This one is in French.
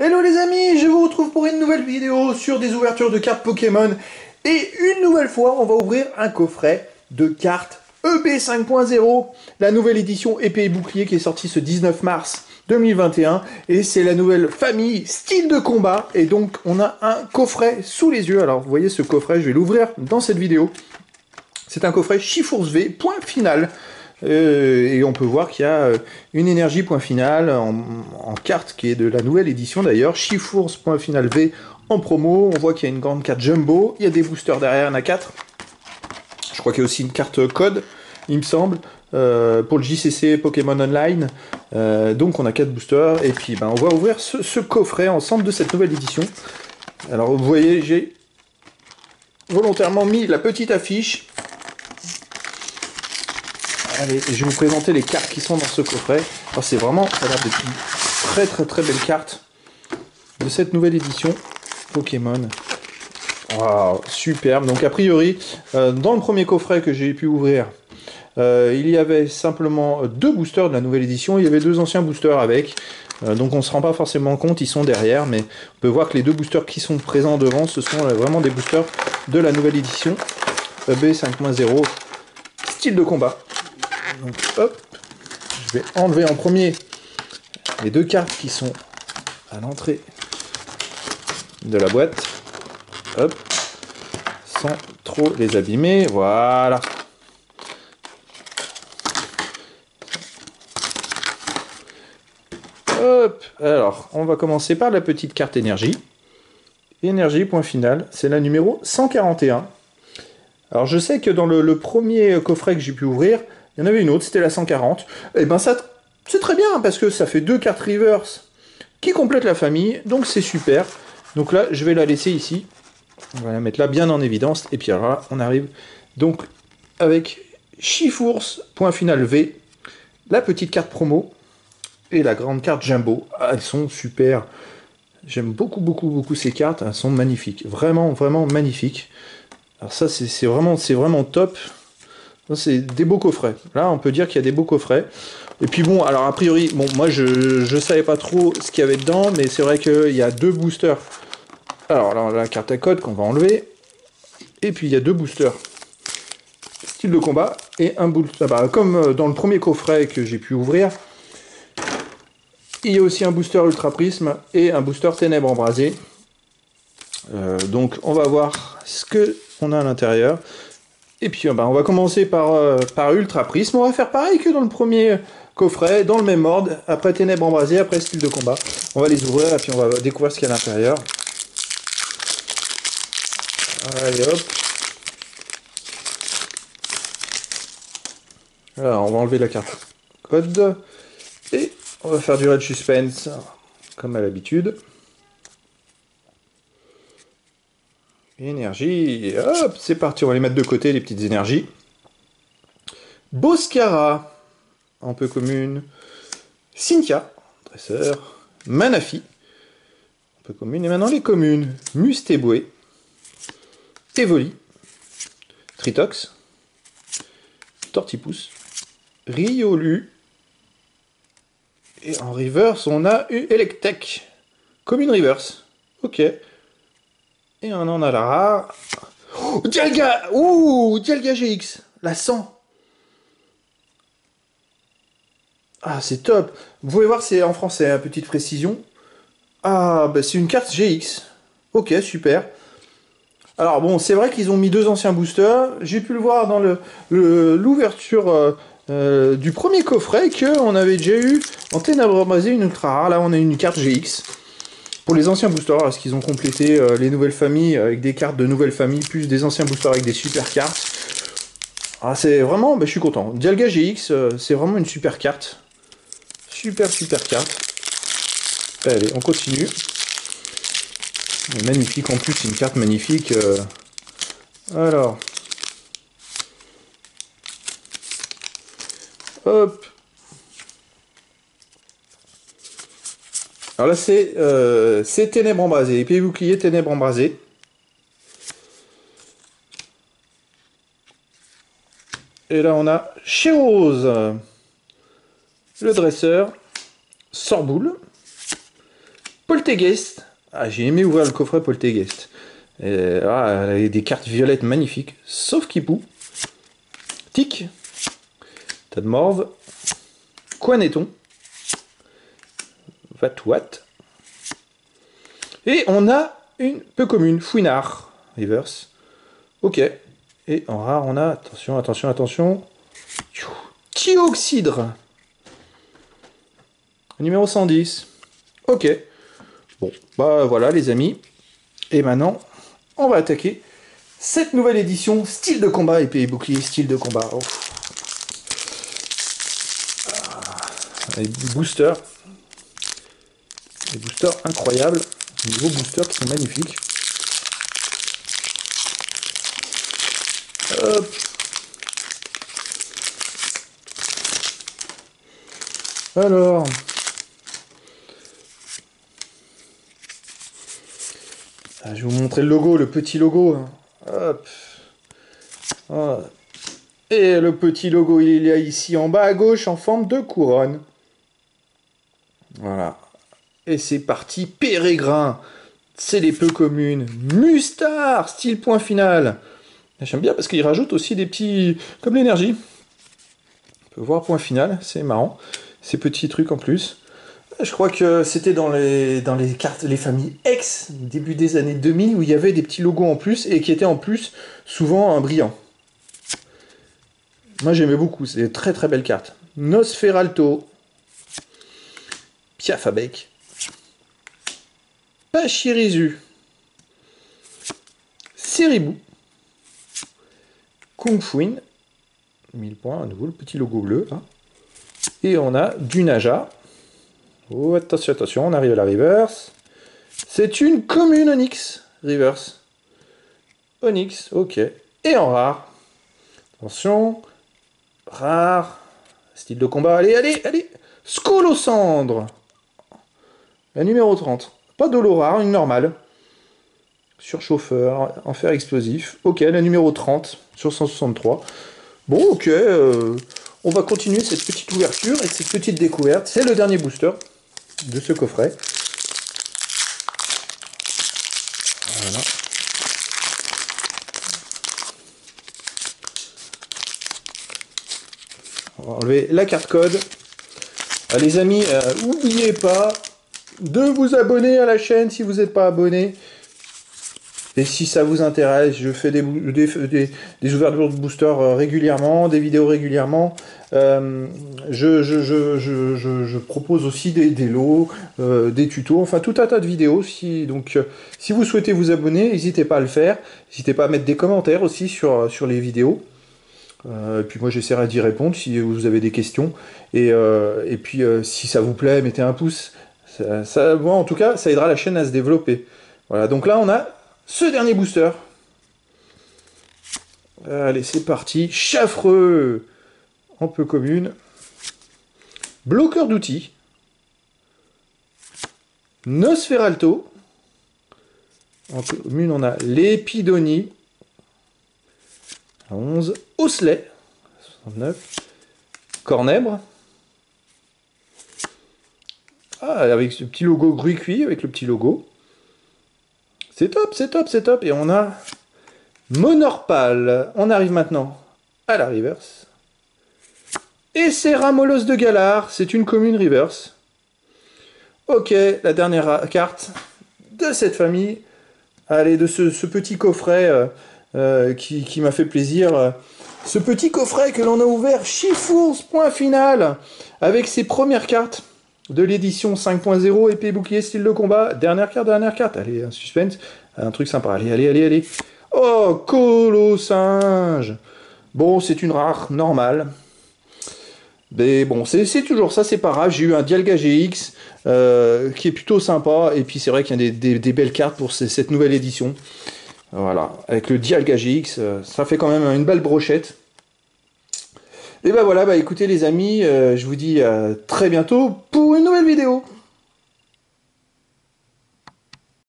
Hello les amis, je vous retrouve pour une nouvelle vidéo sur des ouvertures de cartes Pokémon. Et une nouvelle fois, on va ouvrir un coffret de cartes EB 5.0, la nouvelle édition épée et bouclier qui est sortie ce 19 mars 2021. Et c'est la nouvelle famille style de combat. Et donc, on a un coffret sous les yeux. Alors, vous voyez ce coffret, je vais l'ouvrir dans cette vidéo. C'est un coffret Chifours V, point final. Euh, et on peut voir qu'il y a euh, une énergie point final en, carte qui est de la nouvelle édition d'ailleurs. Chifours point final V en promo. On voit qu'il y a une grande carte jumbo. Il y a des boosters derrière, il y en a 4. Je crois qu'il y a aussi une carte code, il me semble, euh, pour le JCC Pokémon Online. donc on a 4 boosters. Et puis ben, on va ouvrir ce, ce coffret ensemble de cette nouvelle édition. Alors vous voyez, j'ai volontairement mis la petite affiche Allez, je vais vous présenter les cartes qui sont dans ce coffret. c'est vraiment, ça a très très très belle carte de cette nouvelle édition Pokémon. Wow, superbe. Donc a priori, euh, dans le premier coffret que j'ai pu ouvrir, euh, il y avait simplement deux boosters de la nouvelle édition. Il y avait deux anciens boosters avec. Euh, donc on ne se rend pas forcément compte, ils sont derrière, mais on peut voir que les deux boosters qui sont présents devant, ce sont vraiment des boosters de la nouvelle édition EB 5.0 style de combat. Donc hop, je vais enlever en premier les deux cartes qui sont à l'entrée de la boîte. Hop, sans trop les abîmer. Voilà. Hop, alors on va commencer par la petite carte énergie. Énergie, point final, c'est la numéro 141. Alors je sais que dans le premier coffret que j'ai pu ouvrir, il y en avait une autre, c'était la 140. Et eh ben ça, c'est très bien, parce que ça fait deux cartes reverse qui complètent la famille, donc c'est super. Donc là, je vais la laisser ici. On va la mettre là bien en évidence. Et puis alors là, on arrive donc avec Chifours, point final V, la petite carte promo et la grande carte Jumbo. Ah, elles sont super. J'aime beaucoup, beaucoup, beaucoup ces cartes. Elles sont magnifiques. Vraiment, vraiment magnifiques. Alors ça, c'est vraiment, vraiment top. C'est des beaux coffrets. Là, on peut dire qu'il y a des beaux coffrets. Et puis bon, alors a priori, bon, moi je ne savais pas trop ce qu'il y avait dedans, mais c'est vrai qu'il y a deux boosters. Alors là, la carte à code qu'on va enlever. Et puis il y a deux boosters style de combat et un booster. Ah bah, comme euh, dans le premier coffret que j'ai pu ouvrir, il y a aussi un booster ultra prisme et un booster ténèbres embrasées. Euh, donc on va voir ce que on a à l'intérieur. Et puis euh, bah, on va commencer par, euh, par Ultra Prisme. On va faire pareil que dans le premier coffret, dans le même ordre. Après Ténèbres embrasées, après Style de combat. On va les ouvrir et puis on va découvrir ce qu'il y a à l'intérieur. Allez hop. Alors on va enlever la carte code. Et on va faire du Red Suspense, comme à l'habitude. Énergie, hop, c'est parti, on va les mettre de côté, les petites énergies. Boscara, un peu commune. Cynthia, dresseur. Manafi, un peu commune. Et maintenant les communes. Mustéboué, Evoli, Tritox, Tortipousse, Riolu, et en reverse, on a eu Electek. Commune reverse. Ok. Et on en a là. Oh, Dialga Ouh Dialga GX La 100 Ah, c'est top Vous pouvez voir, c'est en français, hein, petite précision. Ah, bah c'est une carte GX. Ok, super. Alors bon, c'est vrai qu'ils ont mis deux anciens boosters. J'ai pu le voir dans l'ouverture euh, euh, du premier coffret qu'on avait déjà eu en ténèbres basé une ultra rare. Là, on a une carte GX. Pour les anciens boosters, est-ce qu'ils ont complété euh, les nouvelles familles avec des cartes de nouvelles familles, plus des anciens boosters avec des super cartes? Ah, C'est vraiment, bah, je suis content. Dialga GX, euh, c'est vraiment une super carte. Super, super carte. Allez, on continue. Magnifique, en plus, c'est une carte magnifique. Euh. Alors. Hop. Alors là, c'est euh, Ténèbres embrasées. Épée bouclier, Ténèbres embrasées. Et là, on a Chérose, le dresseur, Sorboule, Poltergeist. Ah, j'ai aimé ouvrir le coffret Poltergeist. Et, ah, des cartes violettes magnifiques. Sauf Kipou. Tic. Tad Morve. Quaneton. Et on a une peu commune, Fouinard, reverse. Ok. Et en rare, on a, attention, attention, attention, Thioxydre. Numéro 110. Ok. Bon, bah voilà les amis. Et maintenant, on va attaquer cette nouvelle édition, style de combat, épée et bouclier, style de combat. Oh. Ah, les boosters. Des boosters incroyables. Nouveaux boosters qui sont magnifiques. Hop. Alors. Ah, je vais vous montrer le logo, le petit logo. Hein. Hop. Ah. Et le petit logo, il est ici en bas à gauche en forme de couronne. Voilà. Et c'est parti, Pérégrin. C'est les peu communes. Mustard, style point final. J'aime bien parce qu'il rajoute aussi des petits... comme l'énergie. On peut voir point final, c'est marrant. Ces petits trucs en plus. Je crois que c'était dans les, cartes, les familles X, début des années 2000, où il y avait des petits logos en plus et qui étaient en plus souvent un brillant. Moi j'aimais beaucoup, c'est des très très belles cartes. Nosferalto, Piafabec, Pachirizu, Seribou, Kung Fuin, 1000 points, à nouveau le petit logo bleu. Hein. Et on a du Naja. Oh, attention, attention, on arrive à la reverse. C'est une commune Onyx, reverse. Onyx, ok. Et en rare. Attention. Rare. Style de combat. Allez, allez, allez. Scolocendre. La numéro 30. Pas de l'eau rare, une normale. Surchauffeur, enfer explosif. Ok, la numéro 30 sur 163. Bon, ok. Euh, on va continuer cette petite ouverture et cette petite découverte. C'est le dernier booster de ce coffret. On va enlever la carte code. Ah, les amis, n'oubliez euh, pas de vous abonner à la chaîne si vous n'êtes pas abonné. Et si ça vous intéresse, je fais des, ouvertures de boosters euh, régulièrement, des vidéos régulièrement. Euh, je, propose aussi des, lots, euh, des tutos, enfin tout un tas de vidéos. Si, donc, si vous souhaitez vous abonner, n'hésitez pas à le faire. N'hésitez pas à mettre des commentaires aussi sur, les vidéos. et puis moi j'essaierai d'y répondre si vous avez des questions. Et puis si ça vous plaît, mettez un pouce. Ça, en tout cas, ça aidera la chaîne à se développer. Voilà, donc là on a ce dernier booster. Allez, c'est parti. Chaffreux en peu commune. Bloqueur d'outils. Nosferalto. En commune, on a l'épidonie. 11. Osselet. 69. Cornèbre. Ah, avec ce petit logo gris cuit, avec le petit logo. C'est top, c'est top, c'est top. Et on a Monorpal. On arrive maintenant à la reverse. Et c'est Ramolos de Galar. C'est une commune reverse. Ok, la dernière carte de cette famille. Allez, de ce, petit coffret euh, euh, qui, m'a fait plaisir. Ce petit coffret que l'on a ouvert, Chifours, point final, avec ses premières cartes de l'édition 5.0, épée, bouclier, style de combat. Dernière carte, dernière carte. Allez, un suspense, un truc sympa. Allez, allez, allez, allez. Oh, Colossinge Bon, c'est une rare, normale. Mais bon, c'est toujours ça, c'est pas grave. J'ai eu un Dialga GX euh, qui est plutôt sympa. Et puis c'est vrai qu'il y a des, belles cartes pour cette nouvelle édition. Voilà, avec le Dialga GX, euh, ça fait quand même une belle brochette. Et ben voilà, bah écoutez les amis, euh, je vous dis à très bientôt pour une nouvelle vidéo.